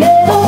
Yeah.